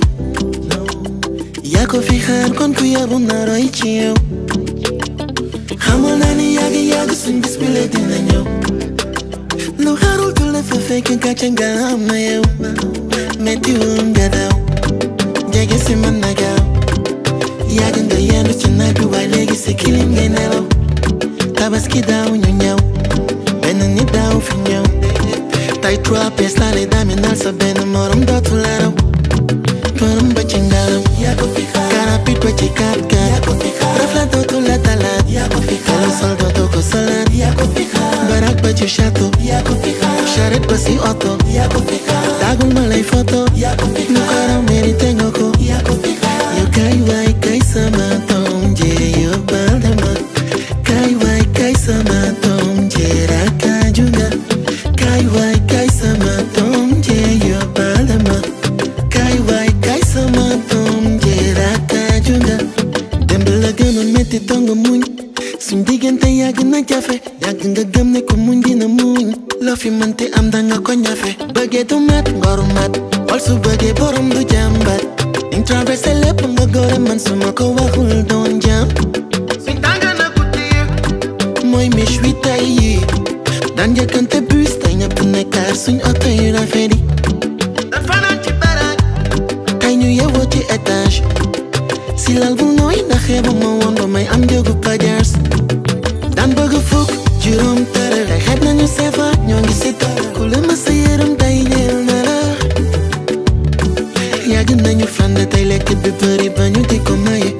cię Jako fichar konkuja bunaro i cię Hamonani yagi yagu sun display dina nyo Lu harul tule fefe kyu kacang galam na yew Meti ulum gadaw Jage si man nagaw Yagin da yandu si nabi wa legi si kilim ngay nelaw Tabaski daw nyu nyaw Benen ni daw fi nyaw Tay trois pièces la le daminal sa ben dootu laraw ko salaat barak ba ci château charrette ba si oto. Daagul ma lay photo lu ko raw mérité nga ko yow kay waay kay sama doom jee yóbbal dama. Kay waay kay sama doom jee rakkaaju nga kay waay kay sama doom jee yóbbal dama. Kay waay kay sama doom jee rakkaaju nga démb la gënoon metti dong muñ suñ diggante yàgg na jafe yàgg nga gëm ne ko muñ dina muñ loo fi mënti am danga ko ñafe bëggee du mat ngoru mat xol su bëggee borom du jàmbat in traversé lépp nga góore man su ma ko waxul doon jàmm suñ tànga na guddi mooy miche wi tey yi daan njëkkante bus tey ñëpp nekkaar suñ oto yu rafet yi daan fanaan ci baraak tey ñu yewoo ci étage si lal bu nooy ndax xeebu ma woon may am njëgu pajaas yàgg nañu fànn tey lekk bi bëri ba ñu di ko maye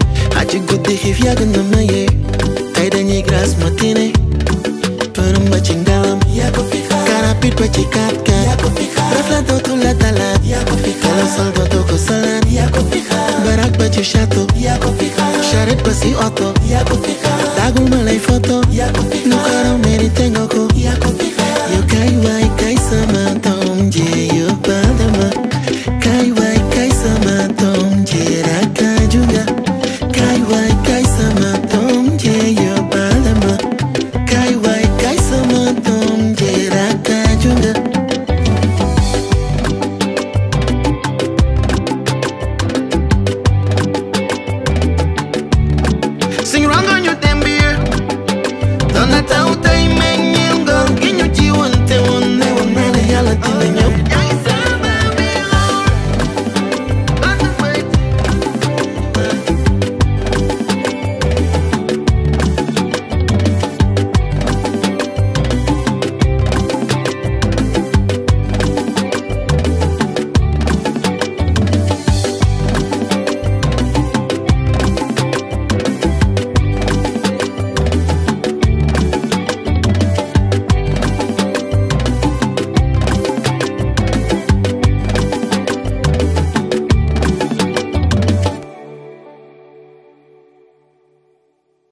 aci guddi xiif yàgg na maye tey dañuy grâce matinée përëm ba ci ngalam karapit ba ci kat kat rafla dootu la talaat kala sol dootu ko salaat barak ba ci château charrette ba si oto daagul lay photo